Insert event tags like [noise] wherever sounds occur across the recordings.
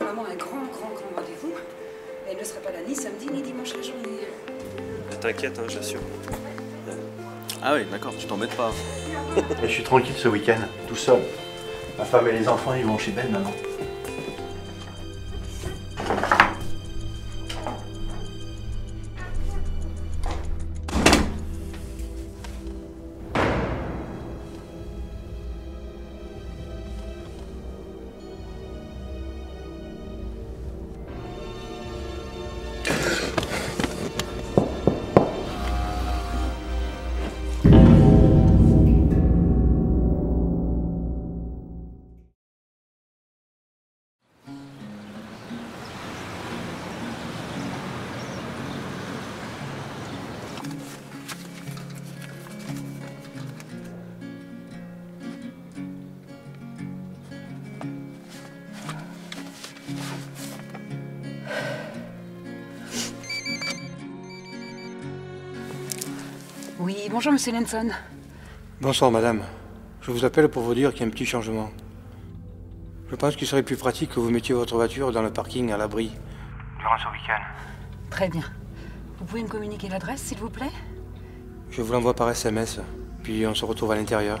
Maman a un grand, grand, grand rendez-vous. Elle ne sera pas là ni samedi ni dimanche la journée. T'inquiète, hein, j'assure. Ah oui, d'accord, tu t'embêtes pas. [laughs] Et je suis tranquille ce week-end, tout seul. Ma femme et les enfants, ils vont chez belle maman. Oui, bonjour Monsieur Lenson. Bonsoir madame. Je vous appelle pour vous dire qu'il y a un petit changement. Je pense qu'il serait plus pratique que vous mettiez votre voiture dans le parking à l'abri. Durant ce week-end. Très bien. Vous pouvez me communiquer l'adresse, s'il vous plaît? Je vous l'envoie par SMS, puis on se retrouve à l'intérieur.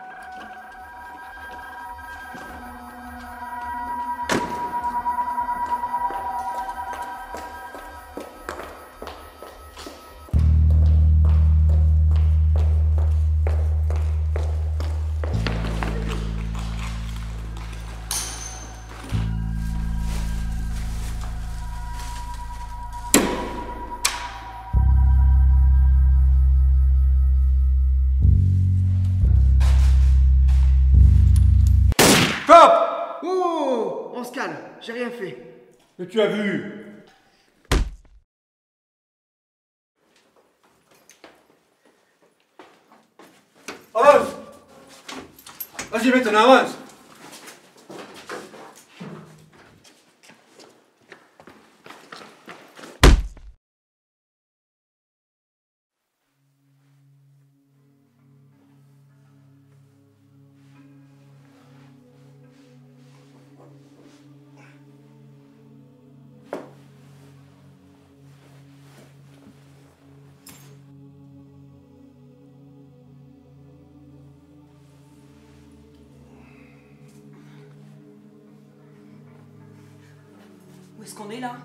On se calme, j'ai rien fait. Mais tu as vu? Avance Vas-y maintenant, avance Où est-ce qu'on est là?